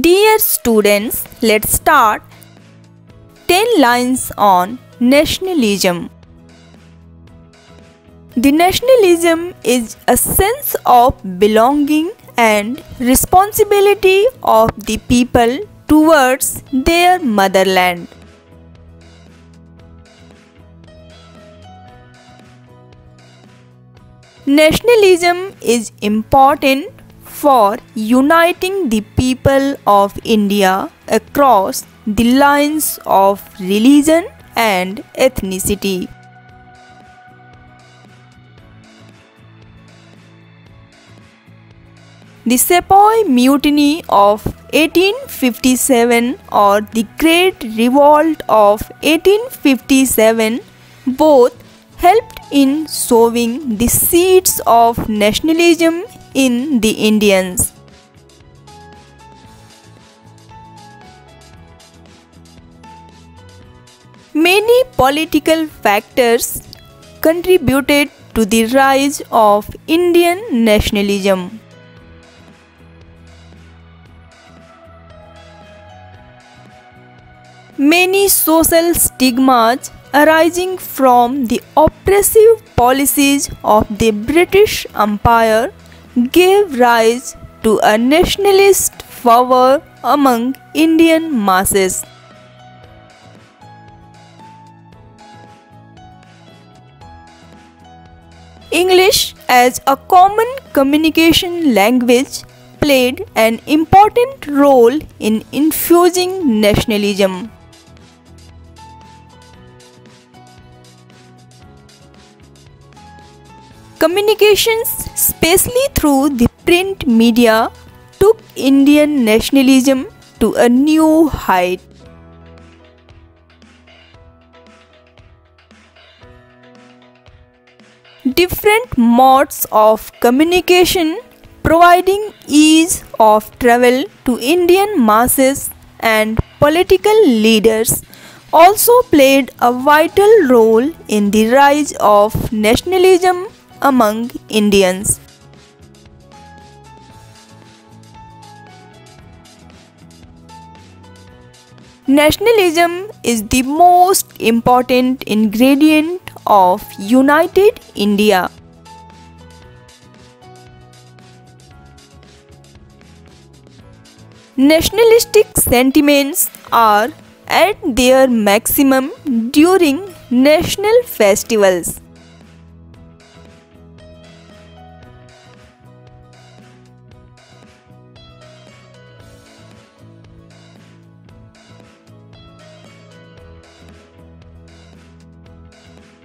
Dear students, let's start 10 lines on nationalism. The nationalism is a sense of belonging and responsibility of the people towards their motherland. Nationalism is important for uniting the people of India across the lines of religion and ethnicity. The Sepoy Mutiny of 1857 or the Great Revolt of 1857 both helped in sowing the seeds of nationalism in the Indians. Many political factors contributed to the rise of Indian nationalism. Many social stigmas arising from the oppressive policies of the British Empire gave rise to a nationalist fervor among Indian masses. English as a common communication language played an important role in infusing nationalism. Communications, especially through the print media, took Indian nationalism to a new height. Different modes of communication providing ease of travel to Indian masses and political leaders also played a vital role in the rise of nationalism among Indians. Nationalism is the most important ingredient of United India. Nationalistic sentiments are at their maximum during national festivals.